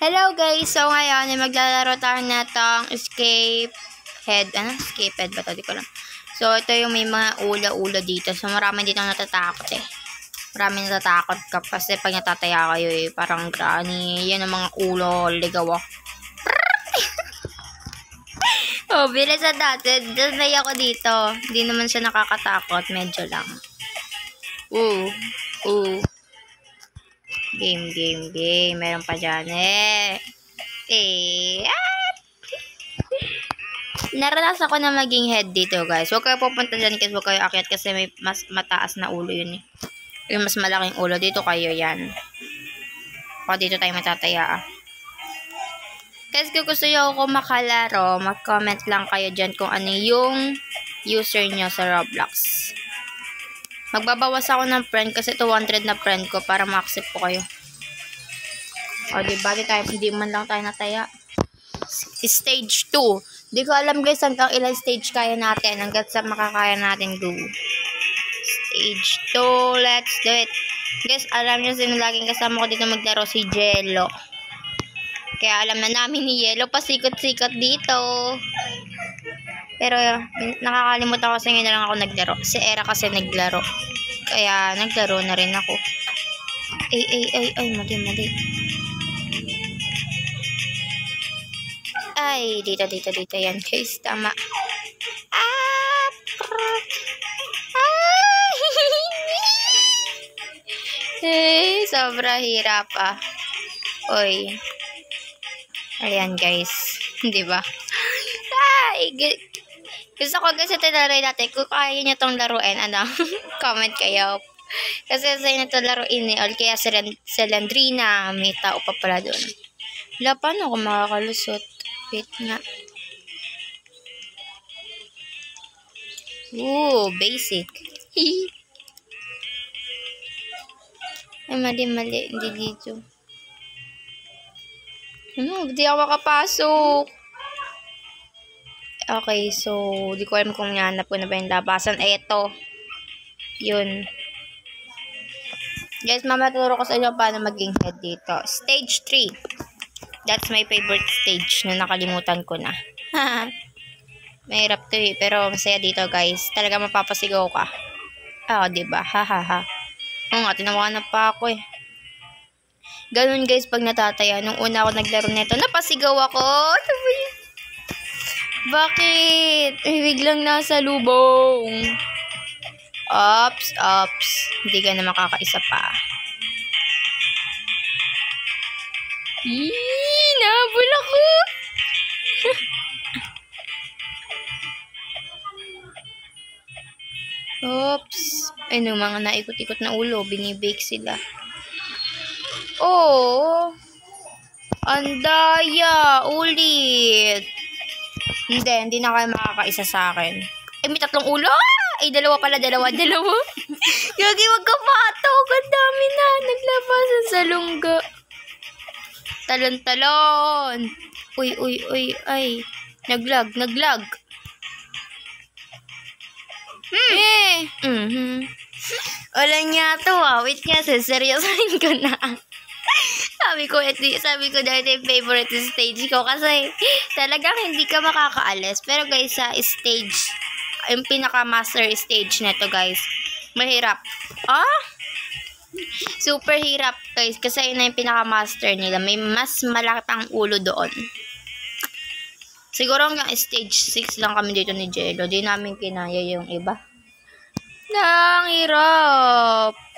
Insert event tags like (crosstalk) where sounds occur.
Hello guys! So ngayon, ay maglalaro tayo na tong escape head. Ano? Escape head ba ito? Di ko lang. So ito yung may mga ula-ula dito. So marami dito natatakot eh. Marami natatakot ka kasi pag natataya kayo eh. Parang granny. Yan ang mga ulo. Ligaw oh. (laughs) oh, bilis na dati. Dasay ako dito. Hindi naman siya nakakatakot. Medyo lang. Ooh. Ooh. Game, game, game. Meron pa dyan eh. Eh. Ah! Naranasan ko na maging head dito guys. Huwag kayo pupunta dyan kasi huwag kayo akyat kasi may mas mataas na ulo yun eh. Yung mas malaking ulo. Dito kayo yan. O dito tayo matataya ah. Guys, kung gusto nyo ako makalaro, mag-comment lang kayo dyan kung ano yung user nyo sa Roblox. Magbabawas ako ng friend kasi 200 na friend ko para ma-accept ko kayo. O, di ba? Tayo, hindi man lang tayo nataya. Stage 2. Di ko alam guys hanggang ilang stage kaya natin. Hanggang sa makakaya natin go. Stage 2. Let's do it. Guys, alam nyo sino laging kasama ko dito maglaro si Jello. Kaya alam na namin ni Yellow pasikot-sikot dito. Pero nakakalimutan ko kasi ngayon na lang ako naglaro. Si Era kasi naglaro. Kaya naglaro na rin ako. Ay, ay, ay, ay, mali, mali. Ay, dito, dito, dito. Yan, guys. Tama. Ah! Ay! (laughs) sobra hirap ah. Oy. Ayan, guys. (laughs) Di ba? Ay, gusto ko kasi ito natin. Kung kaya nyo itong laruin, ano, (laughs) comment kayo. Kasi sa inyo ito laruin ni Ol. Kaya si Landrina, may tao pa pala doon. Wala, paano ako makakalusot? Wait nga. Ooh, basic. (laughs) Ay, mali, mali. Hindi dito. Ano, hindi ako makapasok. Okay, so, di ko alam kung nanap ko na ba yung labasan. Eto. Yun. Guys, mamaturo ko sa inyo paano maging head dito. Stage 3. That's my favorite stage na nakalimutan ko na. (laughs) Mahirap to eh. Pero masaya dito guys. Talaga mapapasigaw ka. Ah, oh, diba? Ha ha ha. Oo nga, tinawanan pa ako eh. Ganun guys pag natataya. Nung una ako naglaro nito, napasigaw ako. Ano? Bakit? Eh, biglang nasa lubong. Ops, ops. Hindi ka na makakaisa pa. Eee, nabul ako. Oops. Ano, mga naikot-ikot na ulo. Binibake sila. Oh. Andaya. Ulit. Hindi, hindi na kayo makakaisa sa akin. Eh, may tatlong ulo. Ay, dalawa pala, dalawa, dalawa. (laughs) Gagi, wag ka patok. Ang dami na. Naglabasan sa lungga. Talon-talon. Uy, uy, uy, ay. Naglag, naglag. Hmm. Eh. Mm-hmm. Wala nga to ah. Wait nga, seryosoin ko na. sabi ko, ito, sabi ko yung favorite stage ko kasi talagang hindi ka makakaalis. Pero guys, sa stage, yung pinaka-master stage nito guys, mahirap. Ah? Super hirap guys kasi yun na yung pinaka-master nila. May mas malapang ulo doon. Siguro hanggang stage 6 lang kami dito ni Jello. Di namin kinaya yung iba. Nang hirap.